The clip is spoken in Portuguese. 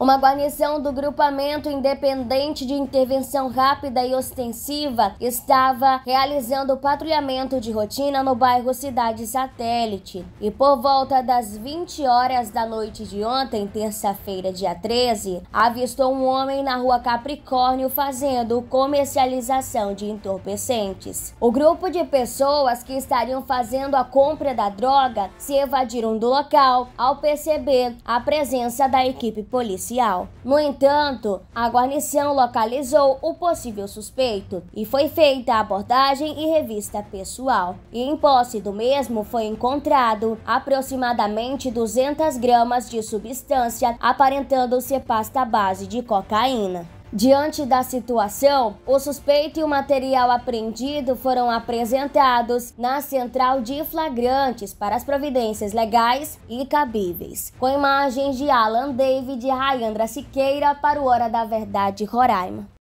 Uma guarnição do Grupamento Independente de Intervenção Rápida e Ostensiva estava realizando patrulhamento de rotina no bairro Cidade Satélite. E por volta das 20 horas da noite de ontem, terça-feira, dia 13, avistou um homem na rua Capricórnio fazendo comercialização de entorpecentes. O grupo de pessoas que estariam fazendo a compra da droga se evadiram do local ao perceber a presença da equipe policial policial. No entanto, a guarnição localizou o possível suspeito e foi feita a abordagem e revista pessoal. E em posse do mesmo foi encontrado aproximadamente 200 gramas de substância aparentando ser pasta base de cocaína. Diante da situação, o suspeito e o material apreendido foram apresentados na central de flagrantes para as providências legais e cabíveis. Com imagens de Alan David e Rayandra Siqueira para o Hora da Verdade Roraima.